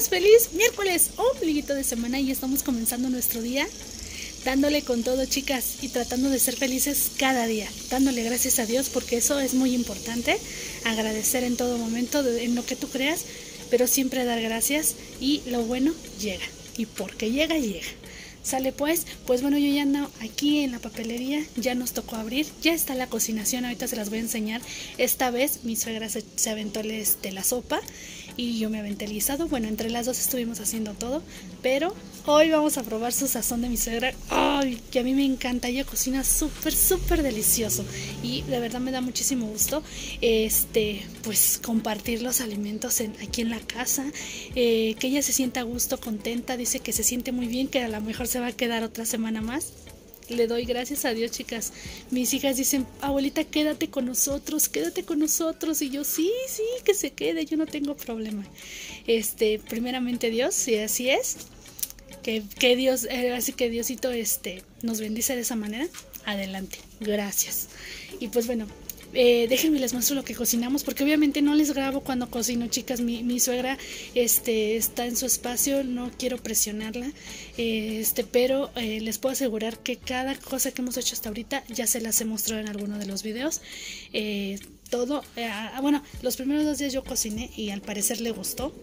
feliz miércoles, ombliguito de semana y estamos comenzando nuestro día dándole con todo, chicas, y tratando de ser felices cada día, dándole gracias a Dios porque eso es muy importante, agradecer en todo momento en lo que tú creas, pero siempre dar gracias y lo bueno llega, y porque llega, llega. Sale pues, pues bueno, yo ya ando aquí en la papelería, ya nos tocó abrir, ya está la cocinación, ahorita se las voy a enseñar. Esta vez mi suegra se, se aventó este, la sopa y yo me aventé el. Bueno, entre las dos estuvimos haciendo todo, pero hoy vamos a probar su sazón de mi suegra. Ay, que a mí me encanta, ella cocina súper, súper delicioso y de verdad me da muchísimo gusto este, pues compartir los alimentos aquí en la casa, eh, que ella se sienta a gusto, contenta, dice que se siente muy bien, que a lo mejor se va a quedar otra semana más le doy gracias a Dios, chicas. Mis hijas dicen, abuelita, quédate con nosotros, quédate con nosotros. Y yo, sí, sí, que se quede, yo no tengo problema. Este, primeramente Dios, si así es, que, que Dios, eh, así que Diosito este, nos bendice de esa manera. Adelante, gracias. Y pues bueno, eh, déjenme les muestro lo que cocinamos porque obviamente no les grabo cuando cocino chicas mi, suegra este está en su espacio no quiero presionarla este pero eh, les puedo asegurar que cada cosa que hemos hecho hasta ahorita ya se las he mostrado en alguno de los videos eh, todo ah, bueno los primeros dos días yo cociné y al parecer le gustó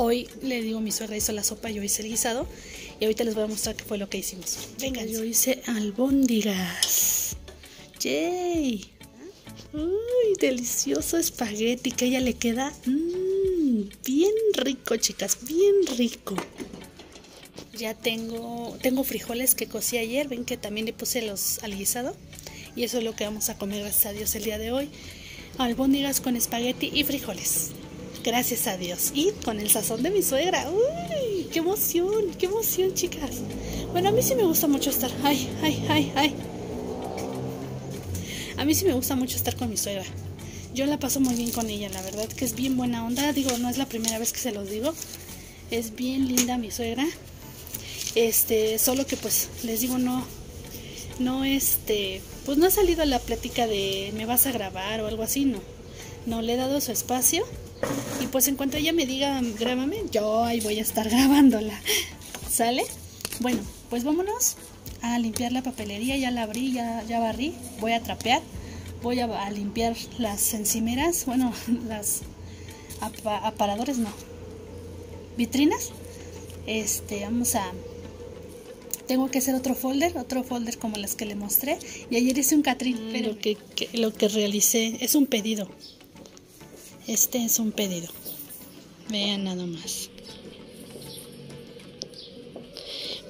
Hoy le digo, mi suegra hizo la sopa, yo hice el guisado y ahorita les voy a mostrar qué fue lo que hicimos. Venga, yo hice albóndigas. ¡Yay! Uy, delicioso espagueti que a ella le queda mmm, bien rico, chicas, bien rico. Ya tengo, tengo frijoles que cocí ayer, ven que también le puse los al guisado. Y eso es lo que vamos a comer, gracias a Dios, el día de hoy. Albóndigas con espagueti y frijoles. Gracias a Dios. Y con el sazón de mi suegra. ¡Uy! ¡Qué emoción! ¡Qué emoción, chicas! Bueno, a mí sí me gusta mucho estar. ¡Ay, ay, ay, ay! A mí sí me gusta mucho estar con mi suegra. Yo la paso muy bien con ella, la verdad que es bien buena onda. Digo, no es la primera vez que se los digo. Es bien linda mi suegra. Este, solo que pues les digo no no este, pues no ha salido la plática de me vas a grabar o algo así, no. No le he dado su espacio. Y pues en cuanto ella me diga, grábame, yo ahí voy a estar grabándola. ¿Sale? Bueno, pues vámonos a limpiar la papelería, ya la abrí, ya, ya barrí, voy a trapear, voy a, limpiar las encimeras, bueno, las aparadores no, vitrinas, este, vamos a, tengo que hacer otro folder, otro folder como las que le mostré, y ayer hice un Catrín, mm. pero que, que lo que realicé es un pedido, este es un pedido, vean nada más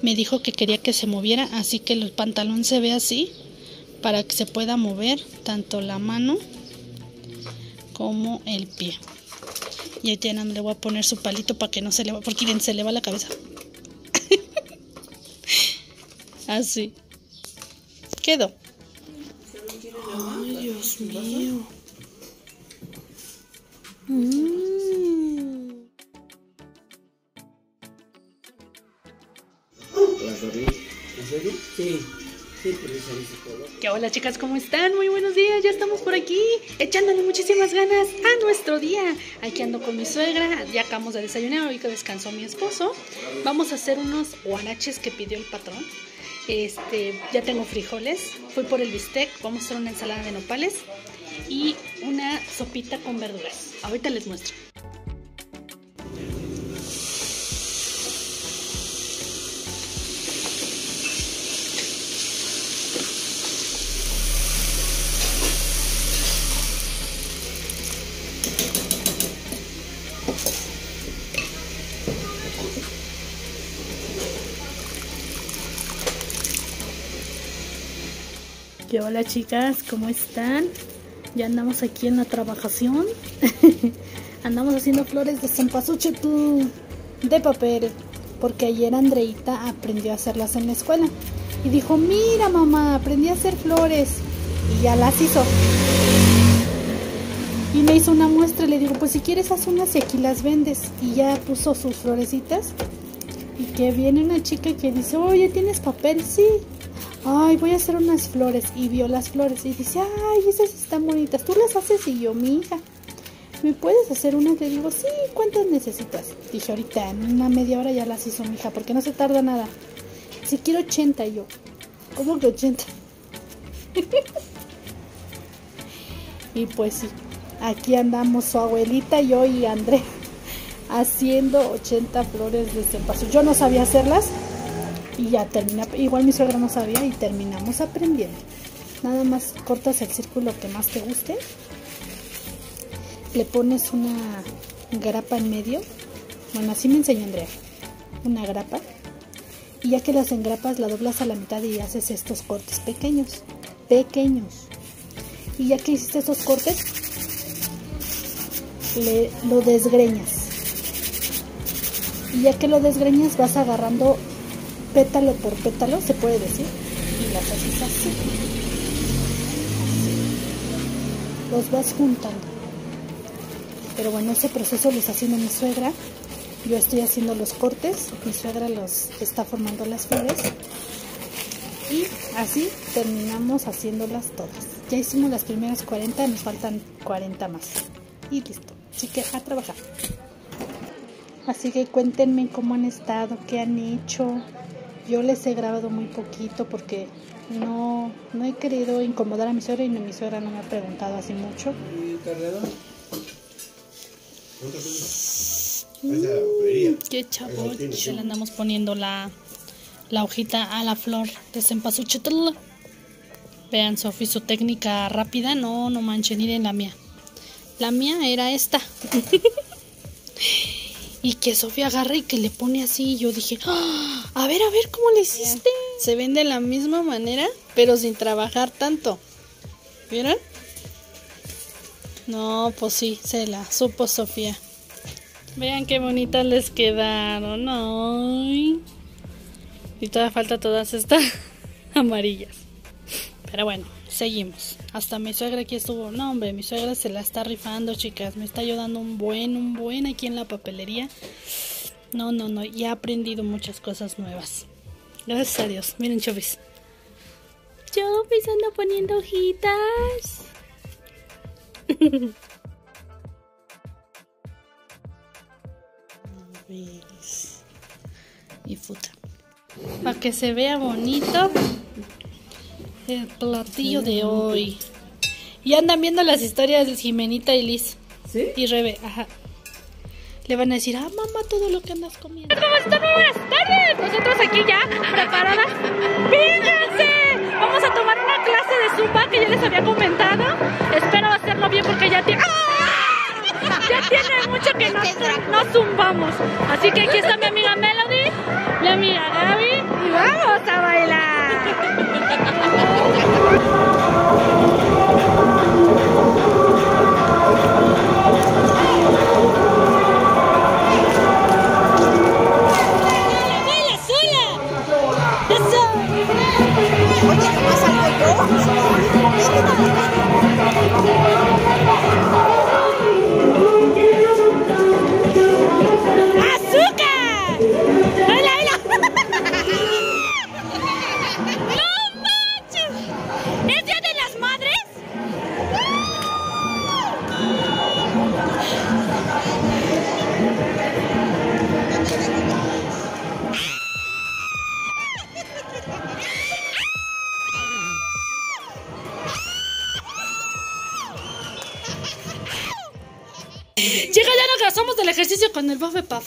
me dijo que quería que se moviera, así que el pantalón se ve así para que se pueda mover tanto la mano como el pie. Y ahí tienen, le voy a poner su palito para que no se le va, porque bien se le va la cabeza. así. Quedó. Ay, Dios mío. Hola chicas? ¿Cómo están? Muy buenos días, ya estamos por aquí echándole muchísimas ganas a nuestro día. Aquí ando con mi suegra, ya acabamos de desayunar, hoy que descansó mi esposo. Vamos a hacer unos guaraches que pidió el patrón. Este, ya tengo frijoles, fui por el bistec, vamos a hacer una ensalada de nopales y una sopita con verduras. Ahorita les muestro. Hola chicas, ¿cómo están? Ya andamos aquí en la trabajación. andamos haciendo flores de cempasúchil de papel. Porque ayer Andreita aprendió a hacerlas en la escuela. Y dijo, mira mamá, aprendí a hacer flores. Y ya las hizo. Y me hizo una muestra le digo, pues si quieres haz unas y aquí las vendes. Y ya puso sus florecitas. Y que viene una chica que dice, oye, ¿tienes papel? Sí ay, voy a hacer unas flores. Y vio las flores y dice, ay, esas están bonitas. Tú las haces y yo, mi hija. ¿me puedes hacer una? Le digo, sí, ¿cuántas necesitas? Dije, ahorita, en una media hora ya las hizo mi hija, porque no se tarda nada. Si quiero 80 yo. ¿Cómo que 80? y pues sí, aquí andamos su abuelita, yo y André haciendo 80 flores de cempasúchil. Yo no sabía hacerlas y ya termina. Igual mi suegra no sabía y terminamos aprendiendo. Nada más cortas el círculo que más te guste. Le pones una grapa en medio. Bueno, así me enseñó Andrea. Una grapa. Y ya que las engrapas, la doblas a la mitad y haces estos cortes pequeños. Pequeños. Y ya que hiciste esos cortes, le, lo desgreñas. Y ya que lo desgreñas, vas agarrando pétalo por pétalo, se puede decir, y las haces así. Los vas juntando. Pero bueno, ese proceso lo está haciendo mi suegra. Yo estoy haciendo los cortes, mi suegra los está formando las flores. Y así terminamos haciéndolas todas. Ya hicimos las primeras 40, nos faltan 40 más. Y listo. Así que a trabajar. Así que cuéntenme cómo han estado, qué han hecho. Yo les he grabado muy poquito porque no, no he querido incomodar a mi suegra y mi suegra no me ha preguntado así mucho. Mm, qué chavo, le andamos poniendo la, la hojita a la flor de cempasúchil. Vean, Sofi, su técnica rápida, no, no manchen, miren la mía. La mía era esta. y que Sofía agarra y que le pone así. Y yo dije, ¡Ah! a ver, a ver, ¿cómo le hiciste? Se ven de la misma manera, pero sin trabajar tanto. ¿Vieron? No, pues sí, se la supo Sofía. Vean qué bonitas les quedaron. Y todavía falta todas estas amarillas. Pero bueno, seguimos. Hasta mi suegra aquí estuvo. No, hombre, mi suegra se la está rifando, chicas. Me está ayudando un buen, un buen aquí en la papelería. No, no, no. Ya he aprendido muchas cosas nuevas. Gracias a Dios. Miren, Chovis. Chovis anda poniendo hojitas. y fruta. Para que se vea bonito el platillo de hoy. Y andan viendo las historias de Jimenita y Liz. ¿Sí? Y Rebe, ajá. Le van a decir, ah, mamá, todo lo que andas comiendo. ¿Cómo están? Buenas tardes. Nosotros aquí ya, preparadas. ¡Fíjense! Vamos a tomar una clase de zumba que ya les había comentado. Espero hacerlo bien porque ya tiene... ¡Ah! Ya tiene mucho que no, no zumbamos. Así que aquí está mi amiga Melody, mi amiga Gaby. Y vamos a bailar.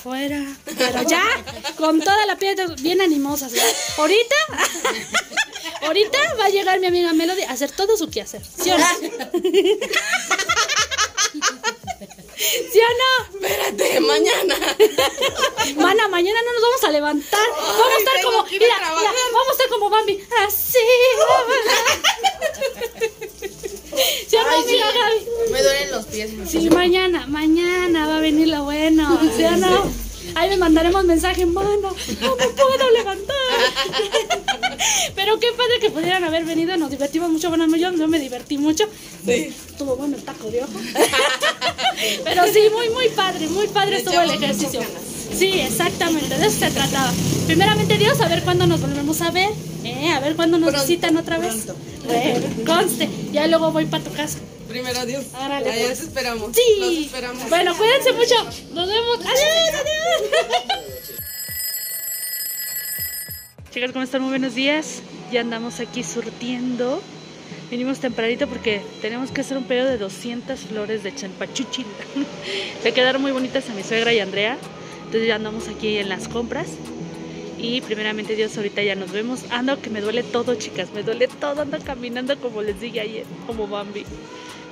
Afuera. Pero ya, con toda la piel bien animosa. Ahorita, ahorita va a llegar mi amiga Melody a hacer todo su quehacer. ¿Sí o no? ¿Sí o no? Espérate, mañana. Mana, mañana no nos vamos a levantar. vamos a estar como. Mira, mira, vamos a estar como Bambi. Así. Me duelen los pies. Sí, mañana, mañana va a venir lo bueno. ¿Sí o no? Ahí le mandaremos mensaje, mano, no me puedo levantar. Pero qué padre que pudieran haber venido, nos divertimos mucho. Bueno, yo, yo me divertí mucho. Sí. Estuvo bueno el taco de ojo. Pero sí, muy, muy padre, muy padre estuvo el ejercicio. Sí, exactamente, de eso se trataba. Primeramente Dios, a ver cuándo nos volvemos a ver, ¿eh? a ver cuándo nos visitan otra vez. Pronto. conste, ya luego voy para tu casa. Primero Dios. Árale, Allá pues. los esperamos. Sí. Los esperamos. Bueno, cuídense mucho. Nos vemos. Adiós, adiós. Chicas, ¿cómo están? Muy buenos días. Ya andamos aquí surtiendo. Vinimos tempranito porque tenemos que hacer un pedido de 200 flores de champachuchil. Le quedaron muy bonitas a mi suegra y a Andrea. Entonces ya andamos aquí en las compras. Y primeramente Dios, ahorita ya nos vemos. Ando que me duele todo, chicas. Me duele todo. Ando caminando como les dije ayer, como Bambi.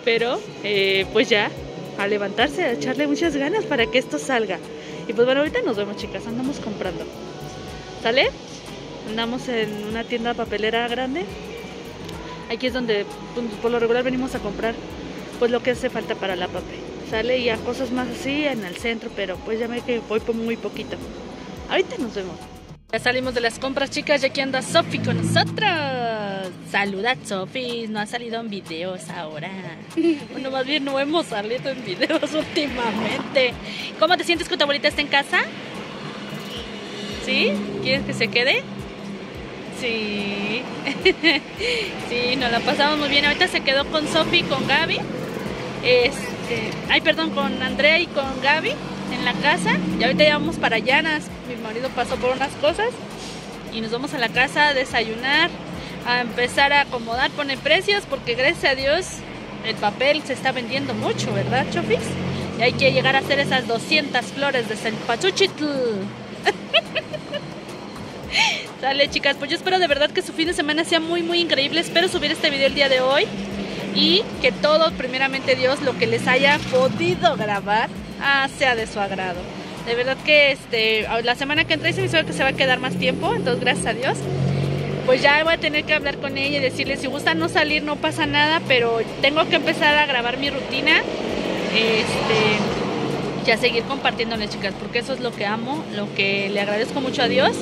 Pero, eh, pues ya, a levantarse, a echarle muchas ganas para que esto salga. Y pues bueno, ahorita nos vemos, chicas. Andamos comprando. ¿Sale? Andamos en una tienda papelera grande. Aquí es donde pues, por lo regular venimos a comprar pues lo que hace falta para la papel. Sale y a cosas más así en el centro, pero pues ya me voy por muy poquito. Ahorita nos vemos. Ya salimos de las compras, chicas, y aquí anda Sofi con nosotros. Saluda, Sofi. No ha salido en videos ahora. Bueno, más bien no hemos salido en videos últimamente. ¿Cómo te sientes que tu abuelita está en casa? ¿Sí? ¿Quieres que se quede? Sí. sí, nos la pasamos muy bien. Ahorita se quedó con Sofi y con Gaby. Este, ay, perdón, con Andrea y con Gaby en la casa. Y ahorita ya vamos para Llanas. Mi marido pasó por unas cosas. Y nos vamos a la casa a desayunar, a empezar a acomodar, poner precios, porque gracias a Dios el papel se está vendiendo mucho, ¿verdad, Chofis? Y hay que llegar a hacer esas 200 flores de Pachuchitl. Sale, chicas. Pues yo espero de verdad que su fin de semana sea muy, muy increíble. Espero subir este video el día de hoy. Y que todo, primeramente Dios, lo que les haya podido grabar, ah, sea de su agrado. De verdad que este, la semana que entra dice mi suegra que se va a quedar más tiempo. Entonces, gracias a Dios. Pues ya voy a tener que hablar con ella y decirle, si gusta no salir, no pasa nada. Pero tengo que empezar a grabar mi rutina. Este y a seguir compartiéndoles, chicas, porque eso es lo que amo, lo que le agradezco mucho a Dios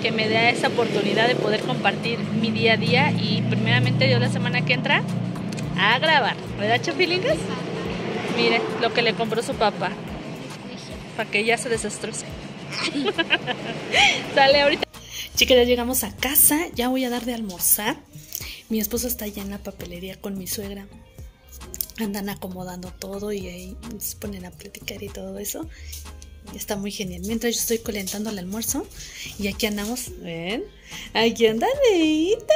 que me dé esa oportunidad de poder compartir mi día a día y primeramente Dios la semana que entra a grabar, ¿verdad Chapilingas? Mire lo que le compró su papá para que ya se desastroce. Sale ahorita. Chicas, ya llegamos a casa, ya voy a dar de almorzar. Mi esposo está allá en la papelería con mi suegra. Andan acomodando todo y ahí se ponen a platicar y todo eso. Está muy genial. Mientras yo estoy calentando el almuerzo y aquí andamos, ¿ven? Aquí anda Neita.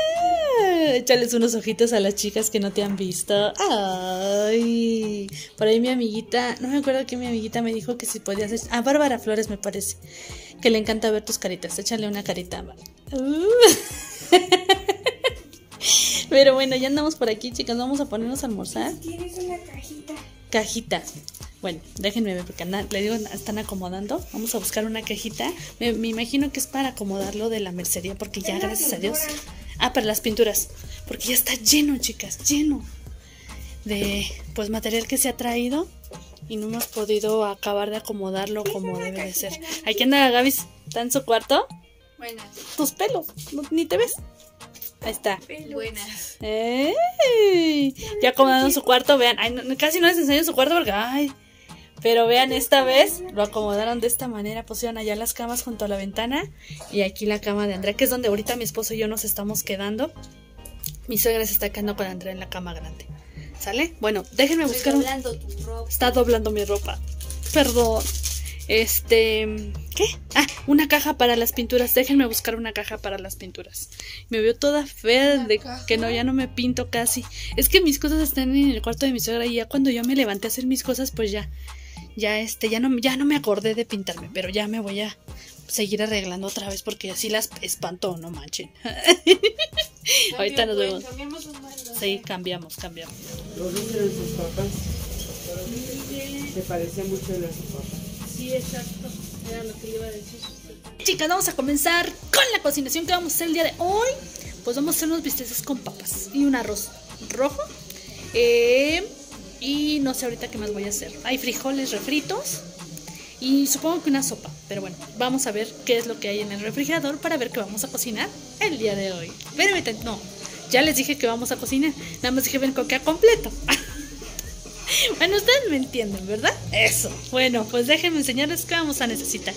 Échales unos ojitos a las chicas que no te han visto. Ay. Por ahí mi amiguita, no me acuerdo que mi amiguita me dijo que si podía hacer. Ah, Bárbara Flores me parece. Que le encanta ver tus caritas. Échale una carita. Uh. Pero bueno, ya andamos por aquí, chicas. Vamos a ponernos a almorzar. Tienes una cajita. Cajita. Bueno, déjenme ver porque andan, le digo, están acomodando. Vamos a buscar una cajita. Me, me, imagino que es para acomodarlo de la mercería porque ya, gracias a Dios. Ah, para las pinturas. Porque ya está lleno, chicas, lleno de pues material que se ha traído y no hemos podido acabar de acomodarlo como debe de ser. Aquí anda Gaby, ¿está en su cuarto? Buenas. Tus pelos, no, ni te ves. Ahí está. Buenas. ¡Ey! Ya acomodando su cuarto, vean. Ay, no, casi no les enseño su cuarto porque, ay. Pero vean, esta vez lo acomodaron de esta manera. Pusieron allá las camas junto a la ventana. Y aquí la cama de Andrea, que es donde ahorita mi esposo y yo nos estamos quedando. Mi suegra se está quedando con Andrea en la cama grande. ¿Sale? Bueno, déjenme buscar un... doblando tu ropa. Está doblando mi ropa. Perdón. Este. ¿Qué? Ah, una caja para las pinturas. Déjenme buscar una caja para las pinturas. Me veo toda fea de que no, ya no me pinto casi. Es que mis cosas están en el cuarto de mi suegra y ya cuando yo me levanté a hacer mis cosas, pues ya. Ya este, ya no, ya no me acordé de pintarme, pero ya me voy a seguir arreglando otra vez porque así las espantó, no manchen. Ahorita nos vemos. Cambiamos un mando. Sí, cambiamos, cambiamos. Los dos eran sus papás. Se parecía mucho a sus papás. Sí, exacto. Era lo que le iba a decir. Chicas, vamos a comenzar con la cocinación que vamos a hacer el día de hoy. Pues vamos a hacer unos bisteces con papas y un arroz rojo. Eh, y no sé ahorita qué más voy a hacer. Hay frijoles refritos y supongo que una sopa. Pero bueno, vamos a ver qué es lo que hay en el refrigerador para ver qué vamos a cocinar el día de hoy. Pero no, ya les dije que vamos a cocinar. Nada más dije ven coquea completo. Bueno, ustedes me entienden, ¿verdad? Eso. Bueno, pues déjenme enseñarles qué vamos a necesitar.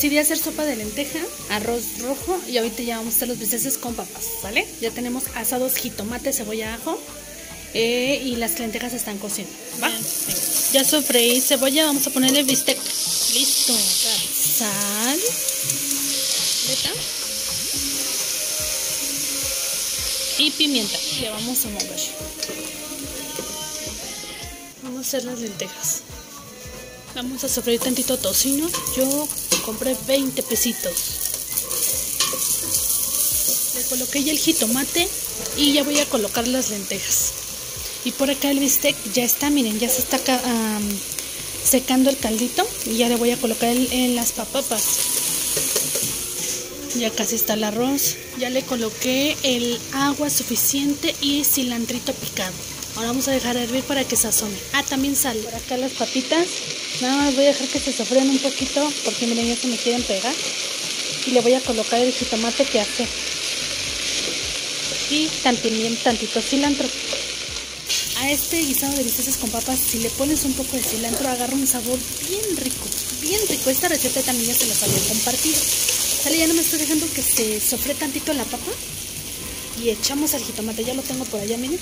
Decidí hacer sopa de lenteja, arroz rojo y ahorita ya vamos a hacer los bisteces con papas, ¿vale? Ya tenemos asados jitomate, cebolla, ajo eh, y las lentejas están cociendo, ¿va? Bien. Ya sofreí cebolla, vamos a ponerle bistec. Listo. Sal. Leta. Y pimienta. Le vamos a mover. Vamos a hacer las lentejas. Vamos a sofreír tantito tocino. Yo compré 20 pesitos. Le coloqué ya el jitomate y ya voy a colocar las lentejas. Y por acá el bistec ya está, miren, ya se está secando el caldito y ya le voy a colocar en las papapas. Ya casi está el arroz. Ya le coloqué el agua suficiente y cilantrito picado. Ahora vamos a dejar hervir para que sazone. Ah, también sal. Por acá las papitas. Nada más voy a dejar que se sofrían un poquito porque miren ya se me quieren pegar. Y le voy a colocar el jitomate que hace. Y también tantito cilantro. A este guisado de bisteces con papas, si le pones un poco de cilantro, agarra un sabor bien rico, bien rico. Esta receta también ya se las había compartido. Sale, ya no me estoy dejando que se sofre tantito la papa y echamos al jitomate. Ya lo tengo por allá, miren.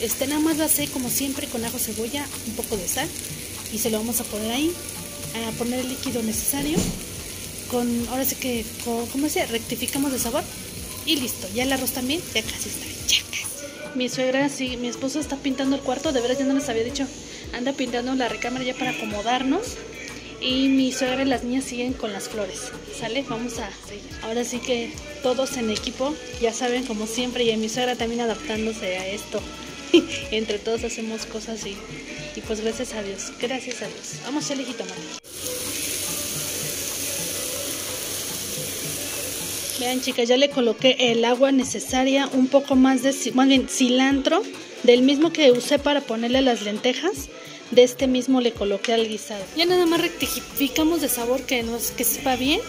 Este nada más lo hace como siempre con ajo, cebolla, un poco de sal y se lo vamos a poner ahí, a poner el líquido necesario. Con, ahora sí que, con, ¿cómo se? Rectificamos de sabor y listo. Ya el arroz también, ya casi está. Mi suegra, sí, mi esposo está pintando el cuarto, de veras ya no les había dicho. Anda pintando la recámara ya para acomodarnos. Y mi suegra y las niñas siguen con las flores. ¿Sale? Vamos a. Ahora sí que todos en equipo, ya saben, como siempre, y mi suegra también adaptándose a esto. Entre todos hacemos cosas y, y pues gracias a Dios, gracias a Dios. Vamos a hacerle jitomate. Vean chicas, ya le coloqué el agua necesaria, un poco más de, cilantro, del mismo que usé para ponerle las lentejas, de este mismo le coloqué al guisado. Ya nada más rectificamos de sabor que nos que sepa bien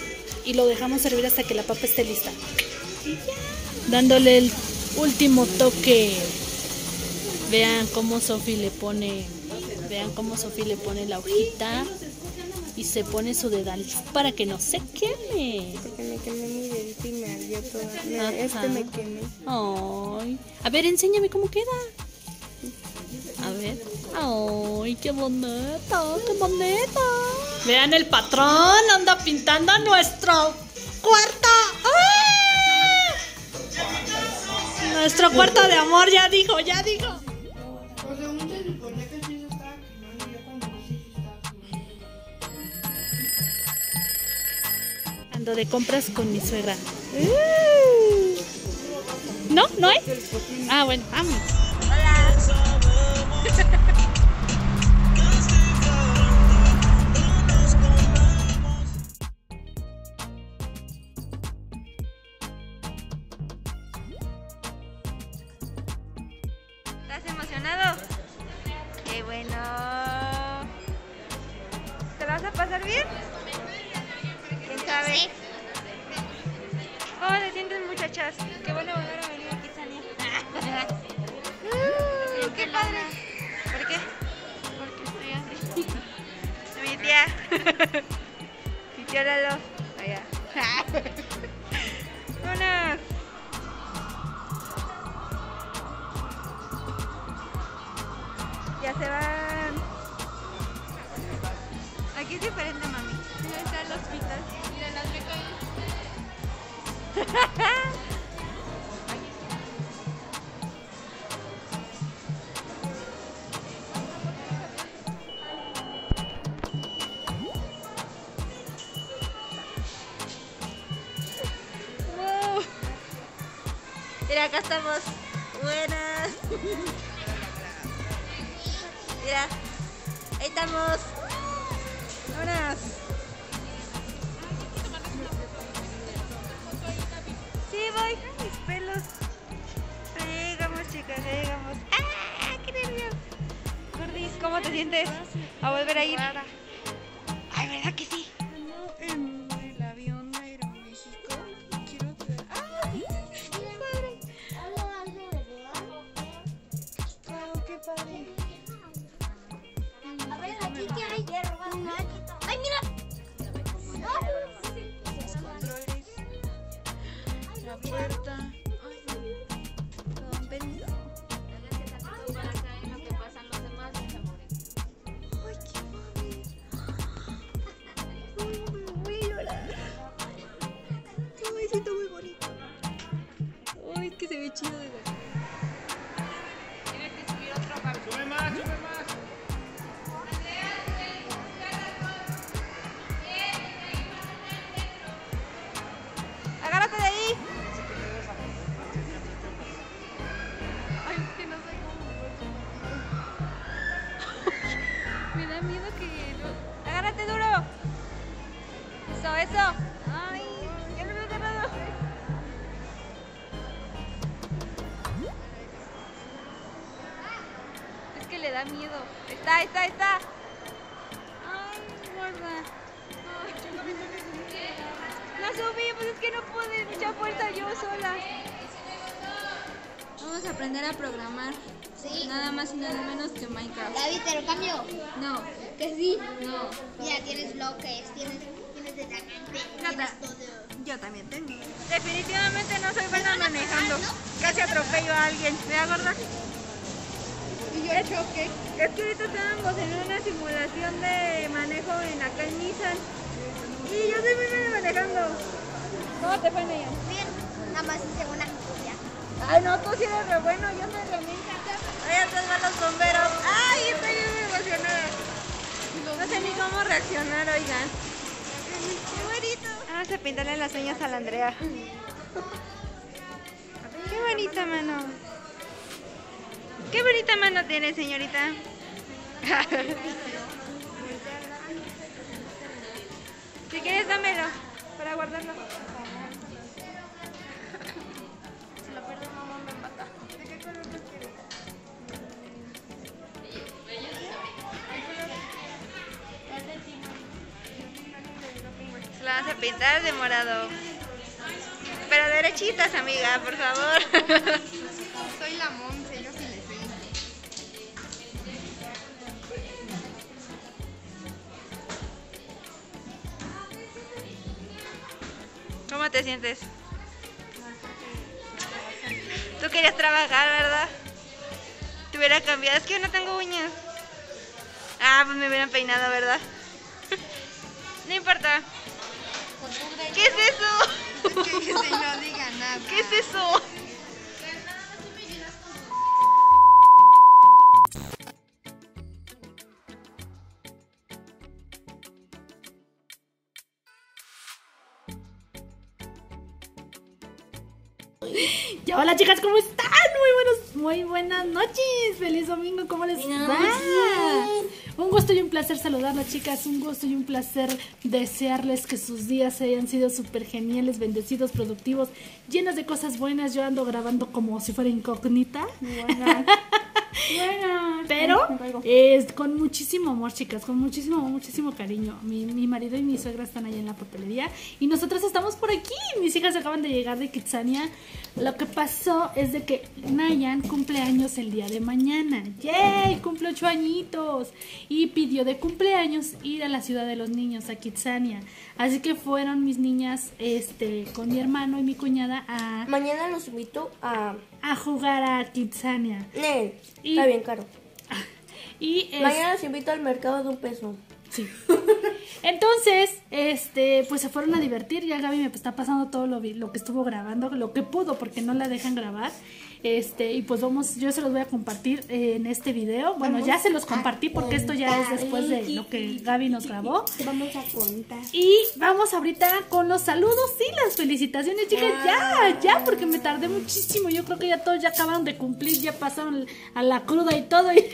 y lo dejamos servir hasta que la papa esté lista. Dándole el último toque. Vean cómo Sofi le pone, vean cómo Sofi le pone la hojita y se pone su dedal para que no se queme. Porque me quemé mi dedito y me ardió todo. Me-. Este me quemé. Ay. A ver, enséñame cómo queda. A ver. Ay, qué bonito, qué bonito. Vean el patrón, anda pintando nuestro cuarto. ¡Ah! Nuestro cuarto de amor, ya dijo, ya dijo. De compras con mi suegra. ¿No? ¿No hay? Ah, bueno, vamos. Lalo. Allá. ¡Vámonos! Ya se van. Aquí es diferente, mami. Mira, están los pitas. Mira, las wow. ¿cómo te sientes? A volver a ir. Ay, ¿verdad que sí? Eso. Ay, ya lo he agarrado. Es que le da miedo. Está, está, está. Ay, gorda. La subí, pues es que no pude, mucha fuerza yo sola. Vamos a aprender a programar. Sí. Nada más y nada menos que Minecraft. David, te lo cambio. No, Que sí. no. Mira, tienes bloques, tienes, Yo también tengo. Definitivamente no soy buena manejando. Casi atropello a alguien. ¿Me gorda? Y yo choque. Es que ahorita estábamos en una simulación de manejo en acá en Nissan. Y yo soy muy buena manejando. ¿Cómo te fue ella? Bien, nada más hice una copia. Ay, no, tú sí eres re bueno. Yo soy re mensa. Ay, atrás van los bomberos. Ay, estoy muy emocionada. No sé ni cómo reaccionar, oigan. Bonito. Vamos a pintarle las uñas a la Andrea. Qué bonita mano. Qué bonita mano tiene, señorita. si quieres, dámelo para guardarlo. Pintar de morado. Pero derechitas, amiga, por favor. Soy la Monse, yo sí le sé. ¿Cómo te sientes? Tú querías trabajar, ¿verdad? Te hubiera cambiado. Es que yo no tengo uñas. Ah, pues me hubieran peinado, ¿verdad? No importa. ¿Qué es eso? Que no diga nada. ¿Qué es eso? Ya, hola chicas, ¿cómo están? Muy buenos, muy buenas noches. Feliz domingo, ¿cómo les va? Un gusto y un placer saludarlas, chicas. Un gusto y un placer desearles que sus días hayan sido súper geniales, bendecidos, productivos, llenos de cosas buenas. Yo ando grabando como si fuera incógnita. Pero es con muchísimo amor, chicas, con muchísimo, muchísimo cariño. Mi, mi marido y mi suegra están allá en la papelería y nosotros estamos por aquí. Mis hijas acaban de llegar de Kitsania. Lo que pasó es de que Nayan cumple años el día de mañana. ¡Yay! Cumple ocho añitos y pidió de cumpleaños ir a la ciudad de los niños, a Kitsania. Así que fueron mis niñas, este, con mi hermano y mi cuñada a, Mañana los invito a... a jugar a Kitsania. Nel, Y- está bien caro. Y es- Mañana los invito al mercado de un peso. Sí. Entonces, este, pues se fueron a divertir. Ya Gaby me está pasando todo lo, vi- lo que estuvo grabando, lo que pudo, porque no la dejan grabar. Este, y pues vamos, yo se los voy a compartir eh, en este video. Bueno, ya se los compartí porque esto ya es después de lo que Gaby nos grabó. Vamos a contar. Y vamos ahorita con los saludos y las felicitaciones, chicas. Ya, ya, porque me tardé muchísimo. Yo creo que ya todos ya acabaron de cumplir, ya pasaron a la cruda y todo. Y,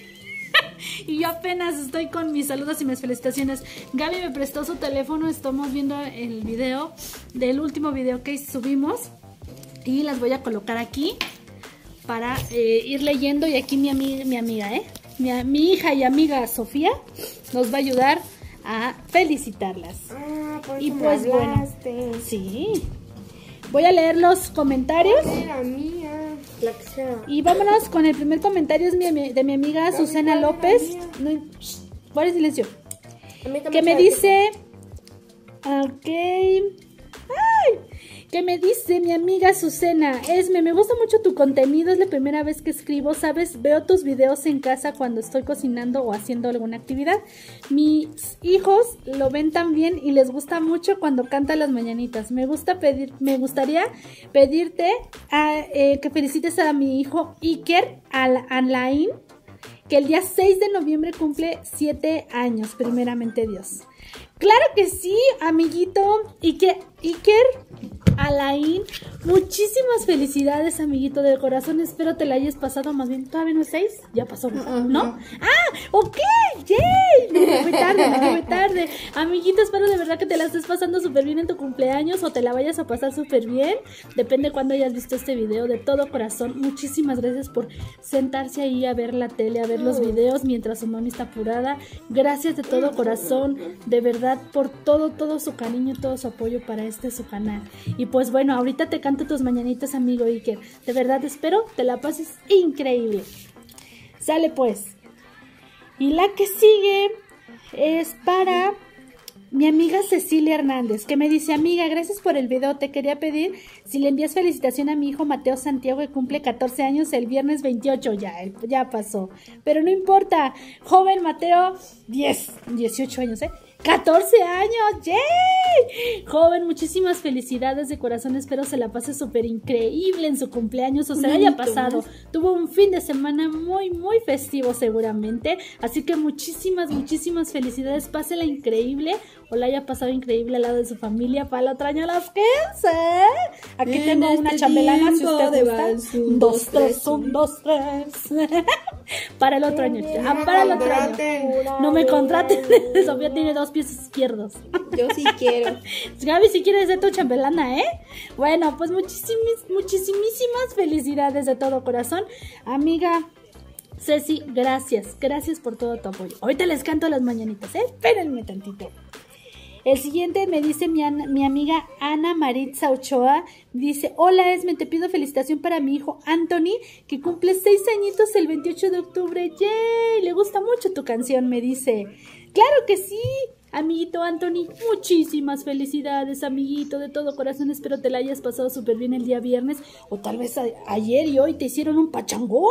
y yo apenas estoy con mis saludos y mis felicitaciones. Gaby me prestó su teléfono. Estamos viendo el video del último video que subimos. Y las voy a colocar aquí para eh, ir leyendo. Y aquí mi, ami- mi amiga, ¿eh? Mi, mi hija y amiga Sofía nos va a ayudar a felicitarlas. Ah, por Y me pues bueno. Sí. Voy a leer los comentarios. Era mía. La que sea. Y vámonos con el primer comentario. Es mi de mi amiga Susana López. No, shh, guarda silencio. Que me dice. Ok. Que me dice mi amiga Susana, Esme, me gusta mucho tu contenido, es la primera vez que escribo, sabes, veo tus videos en casa cuando estoy cocinando o haciendo alguna actividad. Mis hijos lo ven también y les gusta mucho cuando canta las mañanitas. Me gusta pedir, me gustaría pedirte eh, que felicites a mi hijo Iker Al Alain, que el día 6 de noviembre cumple 7 años, primeramente Dios. Claro que sí, amiguito. Iker, Iker Alain. Muchísimas felicidades, amiguito del corazón. Espero te la hayas pasado más bien. ¿Todavía no es seis? Ya pasó, ¿no? ¡Ah! ¡Ok! ¡Yay! Me tarde, me tarde. Amiguito, espero de verdad que te la estés pasando súper bien en tu cumpleaños o te la vayas a pasar súper bien. Depende cuando hayas visto este video. De todo corazón, muchísimas gracias por sentarse ahí a ver la tele, a ver los videos mientras su mami está apurada. Gracias de todo corazón, de verdad, por todo, todo su cariño, todo su apoyo para este su canal. Y pues bueno, ahorita te canto tus mañanitas, amigo Iker. De verdad espero te la pases increíble. Sale pues. Y la que sigue es para mi amiga Cecilia Hernández, que me dice, amiga, gracias por el video. Te quería pedir si le envías felicitación a mi hijo Mateo Santiago, que cumple 14 años el viernes 28. Ya, ya pasó. Pero no importa. Joven Mateo, 10, 18 años, ¿eh? 14 años, ¡yay! Joven, muchísimas felicidades de corazón. Espero se la pase súper increíble en su cumpleaños o se haya pasado. Tuvo un fin de semana muy, muy festivo seguramente. Así que muchísimas, muchísimas felicidades. Pásela increíble o la haya pasado increíble al lado de su familia para el otro año las 15. Aquí En tengo una este chambelana si usted de gusta. un, dos, dos, tres, un, dos, tres. para el otro año. Ah, para el otro año. contraten. No me contraten. Sofía tiene dos pies izquierdos. Yo sí quiero. Gaby, si quieres ser tu chambelana, ¿eh? Bueno, pues muchísimas, muchísimas felicidades de todo corazón. Amiga Ceci, gracias. Gracias por todo tu apoyo. Ahorita les canto las mañanitas, ¿eh? Espérenme tantito. El siguiente me dice mi, mi amiga Ana Maritza Ochoa. Dice, hola Esme, te pido felicitación para mi hijo Anthony, que cumple seis añitos el 28 de octubre. ¡Yay! Le gusta mucho tu canción, me dice. Claro que sí. Amiguito Anthony, muchísimas felicidades, amiguito, de todo corazón. Espero te la hayas pasado súper bien el día viernes o tal vez ayer y hoy te hicieron un pachangón.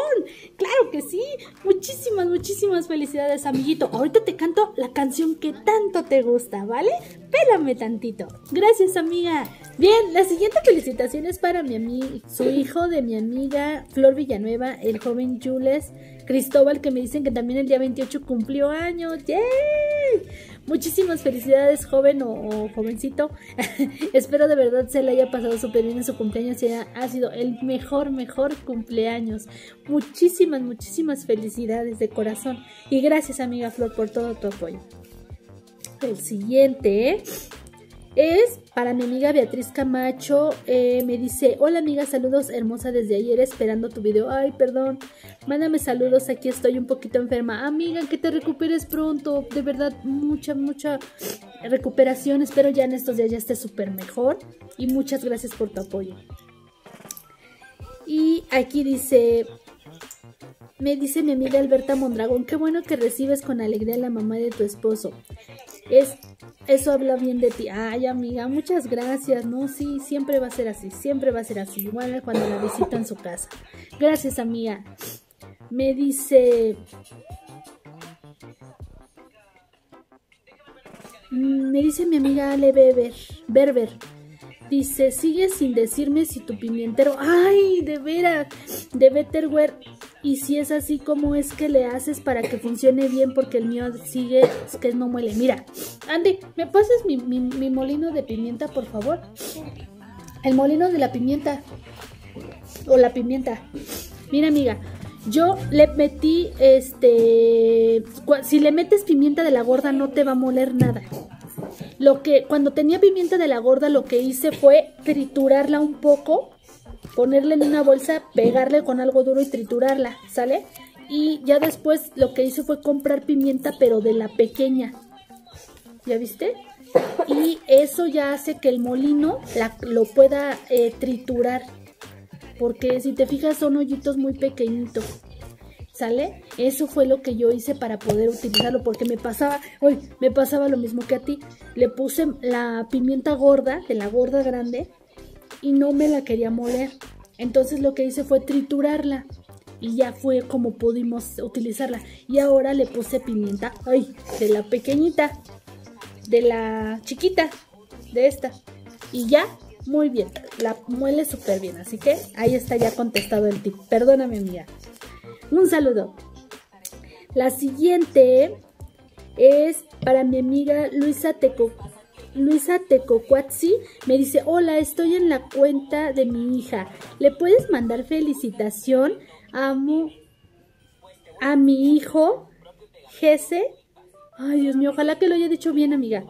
Claro que sí. Muchísimas, muchísimas felicidades, amiguito. Ahorita te canto la canción que tanto te gusta, ¿vale? Pélame tantito. Gracias, amiga. Bien, la siguiente felicitación es para mi amigo, su hijo de mi amiga Flor Villanueva, el joven Jules Cristóbal, que me dicen que también el día 28 cumplió años. ¡Yay! Muchísimas felicidades, joven o, jovencito. Espero de verdad se le haya pasado súper bien en su cumpleaños y ha sido el mejor, mejor cumpleaños. Muchísimas, muchísimas felicidades de corazón. Y gracias, amiga Flor, por todo tu apoyo. El siguiente es para mi amiga Beatriz Camacho. eh, me dice: Hola, amiga, saludos hermosa desde ayer esperando tu video. Ay, perdón. Mándame saludos, aquí estoy un poquito enferma. Amiga, que te recuperes pronto. De verdad, mucha, mucha recuperación. Espero ya en estos días ya estés súper mejor. Y muchas gracias por tu apoyo. Y aquí dice, me dice mi amiga Alberta Mondragón, qué bueno que recibes con alegría a la mamá de tu esposo. Es, eso habla bien de ti. Ay, amiga, muchas gracias. No, sí, siempre va a ser así, siempre va a ser así. Igual cuando la visito en su casa. Gracias, amiga. Me dice... Mm, Me dice mi amiga Ale Berber. Dice, sigue sin decirme si tu pimientero... ¡Ay, de veras! De Betterware. Y si es así, ¿cómo es que le haces para que funcione bien? Porque el mío sigue que no muele. Mira, Andy, ¿me pasas mi, mi- molino de pimienta, por favor? El molino de la pimienta. O la pimienta. Mira, amiga, yo le metí, este... Si le metes pimienta de la gorda no te va a moler nada. Lo que, cuando tenía pimienta de la gorda, lo que hice fue triturarla un poco, ponerla en una bolsa, pegarle con algo duro y triturarla, ¿sale? Y ya después lo que hice fue comprar pimienta, pero de la pequeña. ¿Ya viste? Y eso ya hace que el molino la- lo pueda eh, triturar. Porque si te fijas son hoyitos muy pequeñitos. ¿Sale? Eso fue lo que yo hice para poder utilizarlo porque me pasaba, uy, me pasaba lo mismo que a ti. Le puse la pimienta gorda, de la gorda grande, y no me la quería moler. Entonces lo que hice fue triturarla y ya fue como pudimos utilizarla. Y ahora le puse pimienta, ay, de la pequeñita, de la chiquita, de esta. Y ya, muy bien, la muele súper bien. Así que ahí está ya contestado el tip. Perdóname, amiga. Un saludo. La siguiente es para mi amiga Luisa Teco, Luisa Tecocuatzi me dice, hola, estoy en la cuenta de mi hija. ¿Le puedes mandar felicitación a, mi hijo, Jesse? Ay, Dios mío, ojalá que lo haya dicho bien, amiga.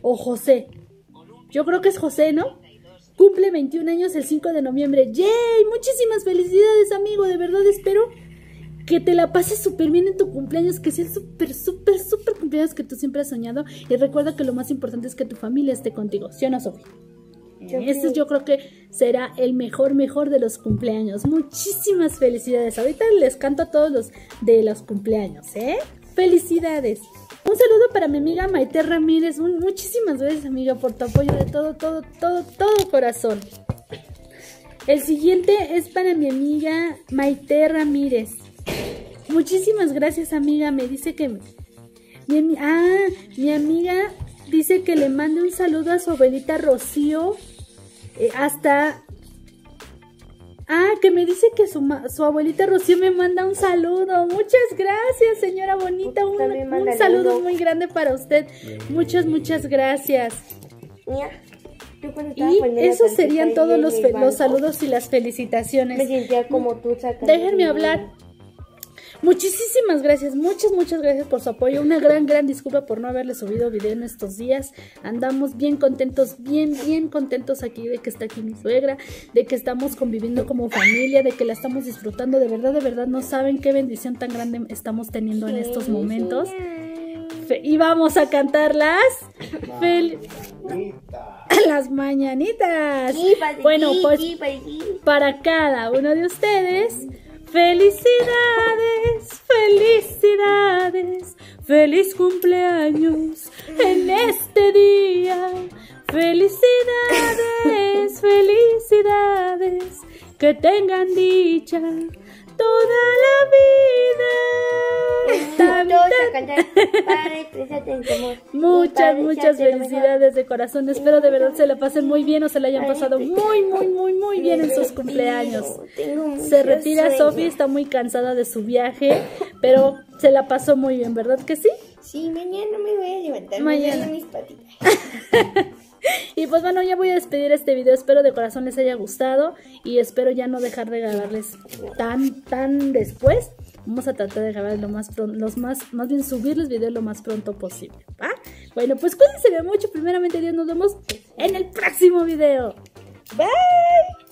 O José. Yo creo que es José, ¿no? Cumple 21 años el 5 de noviembre. ¡Yay! Muchísimas felicidades, amigo. De verdad espero que te la pases súper bien en tu cumpleaños, que sea el súper, súper, súper cumpleaños que tú siempre has soñado. Y recuerda que lo más importante es que tu familia esté contigo. ¿Sí o no, Sofía? Este yo creo que será el mejor, mejor de los cumpleaños. Muchísimas felicidades. Ahorita les canto a todos los de los cumpleaños, ¿eh? Felicidades. Un saludo para mi amiga Maite Ramírez. Muchísimas gracias, amiga, por tu apoyo de todo, todo, todo, todo corazón. El siguiente es para mi amiga Maite Ramírez. Muchísimas gracias, amiga. Me dice que. Mi, ah, mi amiga dice que le mande un saludo a su abuelita Rocío. eh, hasta. Ah, que me dice que su, ma- su abuelita Rocío me manda un saludo. Muchas gracias, señora bonita. Un, saludo muy grande para usted. Muchas, muchas gracias. Mira, yo cuando estaba Y esos serían todos los, los saludos y las Me felicitaciones. sentía como tú. Déjenme hablar. Muchísimas gracias, muchas, muchas gracias por su apoyo. Una gran, gran disculpa por no haberle subido video en estos días. Andamos bien contentos, bien, bien contentos aquí de que está aquí mi suegra, de que estamos conviviendo como familia, de que la estamos disfrutando. De verdad, de verdad, no saben qué bendición tan grande estamos teniendo en estos momentos. Fe- y vamos a cantarlas. Fel- las mañanitas. Bueno, pues para cada uno de ustedes. Felicidades, felicidades, feliz cumpleaños en este día. Felicidades, felicidades, que tengan dicha toda la vida. Muchas, muchas felicidades de corazón. Espero de verdad se la pasen muy bien o se la hayan pasado muy, muy, muy, muy bien en sus cumpleaños. Se retira. Sofi, está muy cansada de su viaje, pero se la pasó muy bien, ¿verdad que sí? Sí, mañana me voy a levantar. Mañana. Mis patitas. Y pues bueno, ya voy a despedir este video. Espero de corazón les haya gustado y espero ya no dejar de grabarles tan, tan después. Vamos a tratar de grabar lo más pronto, los más, más bien subirles videos lo más pronto posible. ¿va? Bueno, pues cuídense mucho. Primeramente, Dios, nos vemos en el próximo video. Bye.